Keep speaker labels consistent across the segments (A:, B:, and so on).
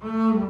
A: Hum.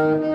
A: Thank you.